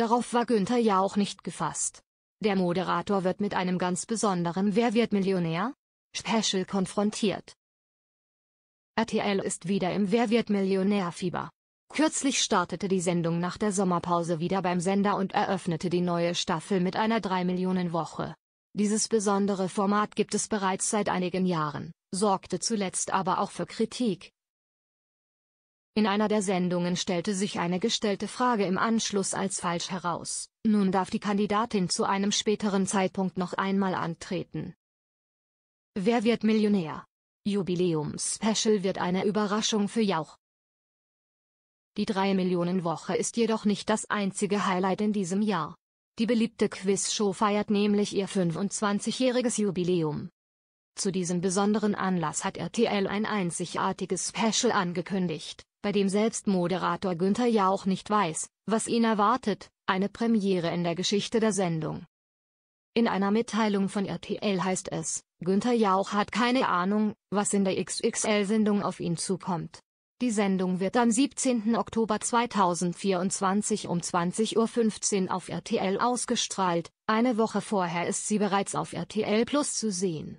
Darauf war Günther ja auch nicht gefasst. Der Moderator wird mit einem ganz besonderen Wer wird Millionär? Special konfrontiert. RTL ist wieder im Wer wird Millionär-Fieber. Kürzlich startete die Sendung nach der Sommerpause wieder beim Sender und eröffnete die neue Staffel mit einer 3-Millionen-Woche. Dieses besondere Format gibt es bereits seit einigen Jahren, sorgte zuletzt aber auch für Kritik, in einer der Sendungen stellte sich eine gestellte Frage im Anschluss als falsch heraus. Nun darf die Kandidatin zu einem späteren Zeitpunkt noch einmal antreten. Wer wird Millionär? Jubiläumspecial wird eine Überraschung für Jauch. Die 3-Millionen-Woche ist jedoch nicht das einzige Highlight in diesem Jahr. Die beliebte Quizshow feiert nämlich ihr 25-jähriges Jubiläum. Zu diesem besonderen Anlass hat RTL ein einzigartiges Special angekündigt bei dem selbst Moderator Günther Jauch nicht weiß, was ihn erwartet, eine Premiere in der Geschichte der Sendung. In einer Mitteilung von RTL heißt es, Günther Jauch hat keine Ahnung, was in der XXL-Sendung auf ihn zukommt. Die Sendung wird am 17. Oktober 2024 um 20.15 Uhr auf RTL ausgestrahlt, eine Woche vorher ist sie bereits auf RTL Plus zu sehen.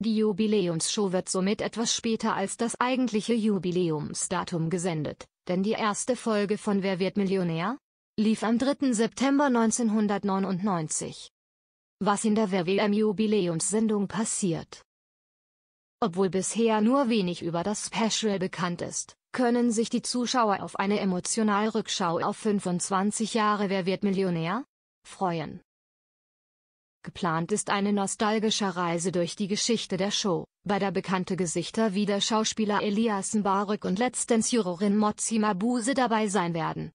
Die Jubiläumsshow wird somit etwas später als das eigentliche Jubiläumsdatum gesendet, denn die erste Folge von Wer wird Millionär? lief am 3. September 1999. Was in der WWM Jubiläumssendung passiert. Obwohl bisher nur wenig über das Special bekannt ist, können sich die Zuschauer auf eine emotionale Rückschau auf 25 Jahre Wer wird Millionär? freuen. Geplant ist eine nostalgische Reise durch die Geschichte der Show, bei der bekannte Gesichter wie der Schauspieler Elias Mbarek und letztens Jurorin Mozi Mabuse dabei sein werden.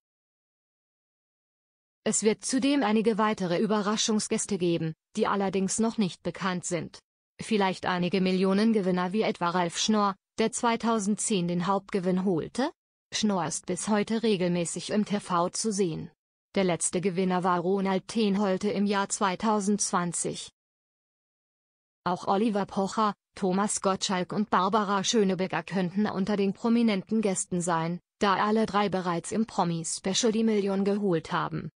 Es wird zudem einige weitere Überraschungsgäste geben, die allerdings noch nicht bekannt sind. Vielleicht einige Millionengewinner wie etwa Ralf Schnorr, der 2010 den Hauptgewinn holte? Schnorr ist bis heute regelmäßig im TV zu sehen. Der letzte Gewinner war Ronald Tenholte im Jahr 2020. Auch Oliver Pocher, Thomas Gottschalk und Barbara Schönebecker könnten unter den prominenten Gästen sein, da alle drei bereits im Promi-Special die Million geholt haben.